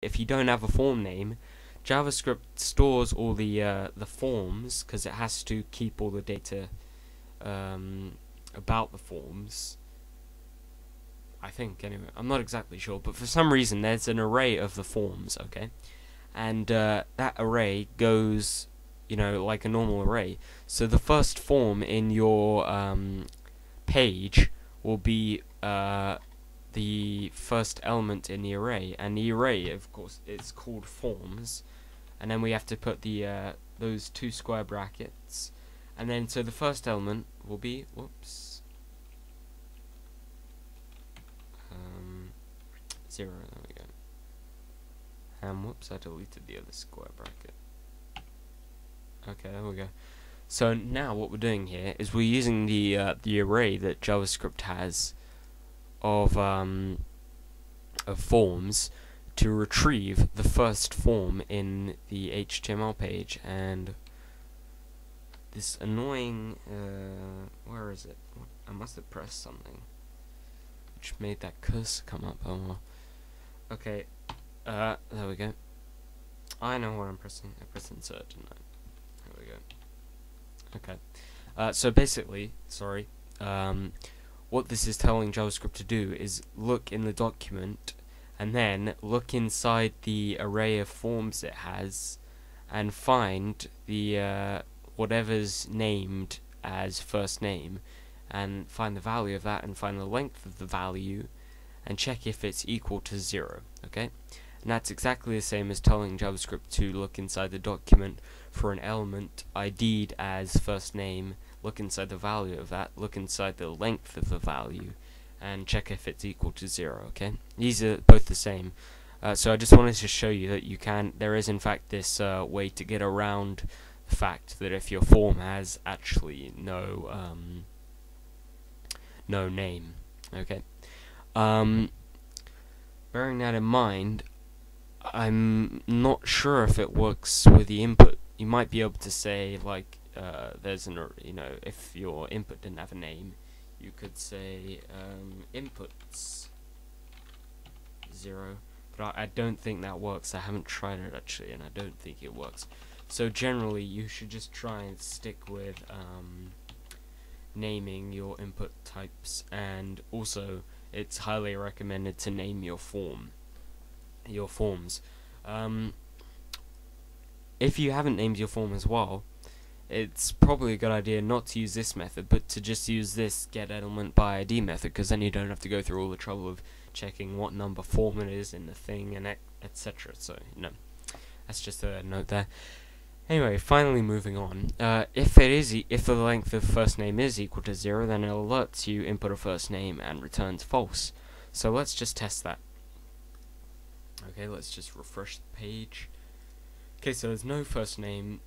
if you don't have a form name, JavaScript stores all the uh, the forms because it has to keep all the data um, about the forms. I think anyway. I'm not exactly sure, but for some reason there's an array of the forms. Okay, and uh, that array goes, you know, like a normal array. So the first form in your um, page will be uh, the first element in the array, and the array, of course, it's called forms, and then we have to put the uh, those two square brackets, and then so the first element will be whoops um, zero. There we go. And whoops, I deleted the other square bracket. Okay, there we go. So now what we're doing here is we're using the uh, the array that JavaScript has of um, of forms to retrieve the first form in the HTML page and this annoying uh, where is it? I must have pressed something which made that cursor come up. Oh well. Okay, uh, there we go. I know what I'm pressing. I press insert, didn't I? There we go. Okay. Uh, so basically, sorry, um, what this is telling JavaScript to do is look in the document and then look inside the array of forms it has and find the uh, whatever's named as first name and find the value of that and find the length of the value and check if it's equal to zero okay? And that's exactly the same as telling JavaScript to look inside the document for an element ID'd as first name, look inside the value of that, look inside the length of the value, and check if it's equal to zero, okay? These are both the same. Uh, so I just wanted to show you that you can, there is in fact this uh, way to get around the fact that if your form has actually no, um, no name, okay? Um, bearing that in mind, I'm not sure if it works with the input. You might be able to say like uh, there's an you know if your input didn't have a name, you could say um, inputs zero. But I, I don't think that works. I haven't tried it actually, and I don't think it works. So generally, you should just try and stick with um, naming your input types, and also it's highly recommended to name your form your forms. Um, if you haven't named your form as well, it's probably a good idea not to use this method, but to just use this get element by ID method, because then you don't have to go through all the trouble of checking what number form it is in the thing and etc. So, know, that's just a note there. Anyway, finally moving on. Uh, if it is, e if the length of first name is equal to zero, then it alerts you input a first name and returns false. So let's just test that. Okay, let's just refresh the page. Okay, so there's no first name.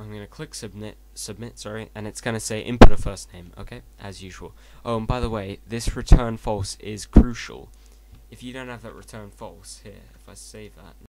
I'm going to click submit, submit, sorry, and it's going to say input a first name, okay, as usual. Oh, and by the way, this return false is crucial. If you don't have that return false, here, if I save that,